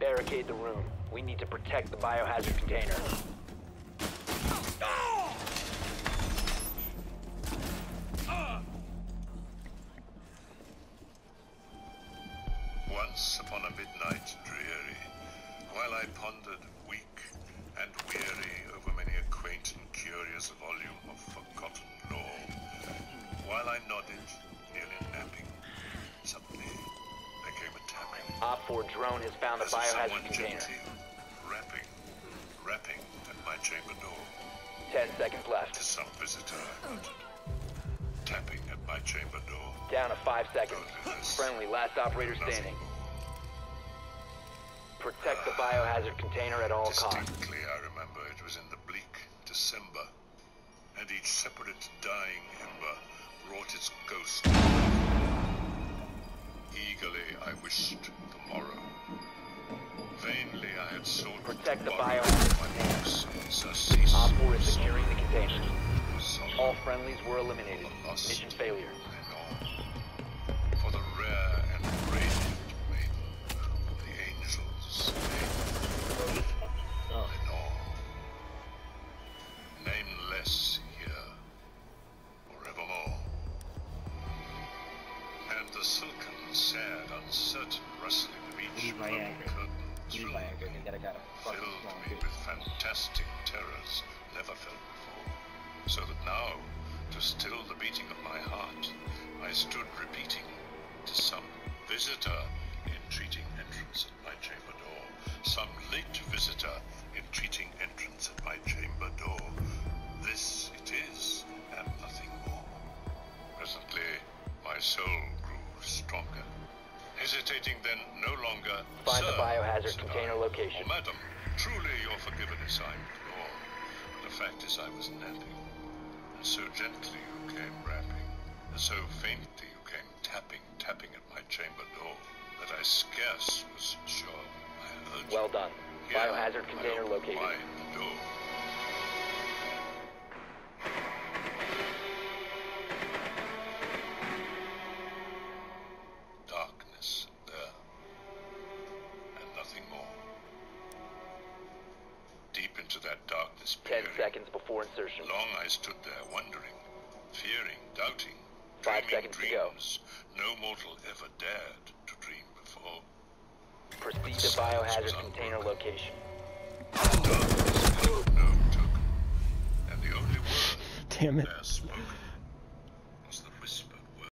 Barricade the room. We need to protect the biohazard container. Once upon a midnight dreary, while I pondered weak and weary over many a quaint and curious volume of OPFOR drone has found the As of someone biohazard container. rapping, rapping at my chamber door. 10 seconds left. To some visitor tapping at my chamber door. Down to 5 seconds. Friendly, last operator standing. Protect the biohazard container at all costs. Distinctly, I remember it was in the bleak December, and each separate dying ember wrought its ghost. I wished the morrow. Vainly, I had sought Protect the to biohazard my container. books, surcease, OPFOR is securing the sorrow, All friendlies were eliminated. Mission failure. The silken, sad, uncertain rustling of each purple curtain Leave my anchor, me, because got a filled me with fantastic terrors never felt before. So that now, to still the beating of my heart, I stood repeating to some visitor entreating entrance at my chamber door, some late visitor entreating entrance at my chamber Hesitating then no longer. Find the biohazard container I, location. "Oh, madam, truly your forgiveness I implore. But the fact is I was napping, and so gently you came rapping, and so faintly you came tapping, tapping at my chamber door, that I scarce was sure I heard. Well done. Here, Biohazard container located. That 10 peering, seconds before insertion. Long I stood there wondering, fearing, doubting, Five dreaming seconds to go. dreams no mortal ever dared to dream before. Proceed to biohazard container location. Darkness held no token, and the only word Damn it. there spoken